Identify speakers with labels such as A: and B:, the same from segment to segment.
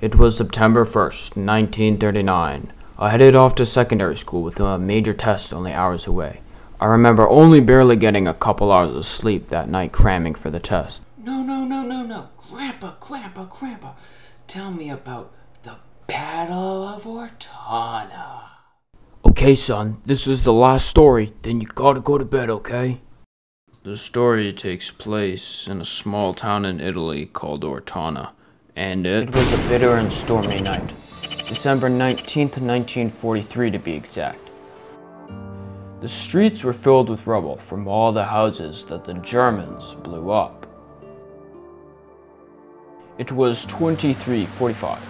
A: It was September 1st, 1939. I headed off to secondary school with a major test only hours away. I remember only barely getting a couple hours of sleep that night cramming for the test.
B: No, no, no, no, no. Grandpa, Grandpa, Grandpa. Tell me about the Battle of Ortona.
A: Okay, son, this is the last story. Then you gotta go to bed, okay? The story takes place in a small town in Italy called Ortona, and it, it was a bitter and stormy night. December 19th, 1943 to be exact. The streets were filled with rubble from all the houses that the Germans blew up. It was 2345,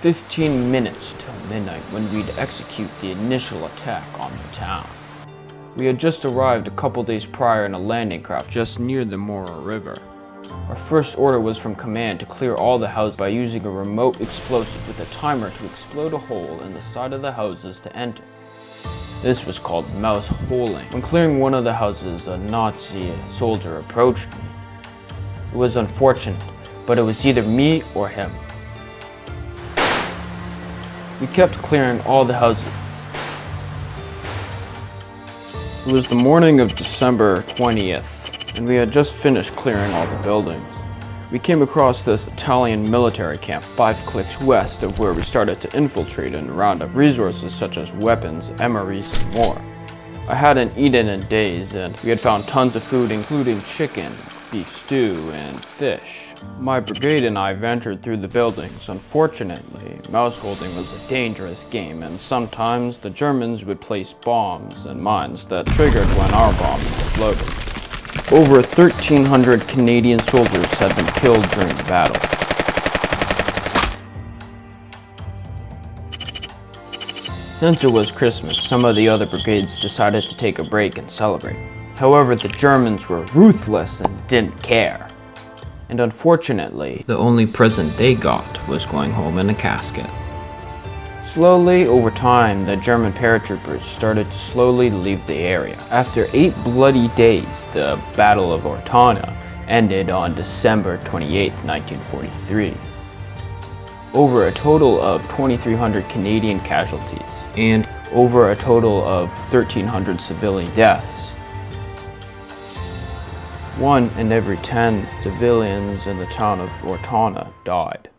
A: 15 minutes till midnight when we'd execute the initial attack on the town. We had just arrived a couple days prior in a landing craft just near the Moro River. Our first order was from command to clear all the houses by using a remote explosive with a timer to explode a hole in the side of the houses to enter. This was called mouse holing. When clearing one of the houses, a Nazi soldier approached me. It was unfortunate, but it was either me or him. We kept clearing all the houses. It was the morning of December 20th, and we had just finished clearing all the buildings. We came across this Italian military camp five clicks west of where we started to infiltrate and round up resources such as weapons, MREs, and more. I hadn't eaten in days, and we had found tons of food including chicken, beef stew, and fish. My brigade and I ventured through the buildings. Unfortunately, mouse holding was a dangerous game, and sometimes the Germans would place bombs and mines that triggered when our bombs exploded. Over 1,300 Canadian soldiers had been killed during the battle. Since it was Christmas, some of the other brigades decided to take a break and celebrate. However, the Germans were ruthless and didn't care. And unfortunately, the only present they got was going home in a casket. Slowly, over time, the German paratroopers started to slowly leave the area. After eight bloody days, the Battle of Ortona ended on December 28, 1943. Over a total of 2,300 Canadian casualties and over a total of 1,300 civilian deaths. One in every 10 civilians in the town of Ortona died.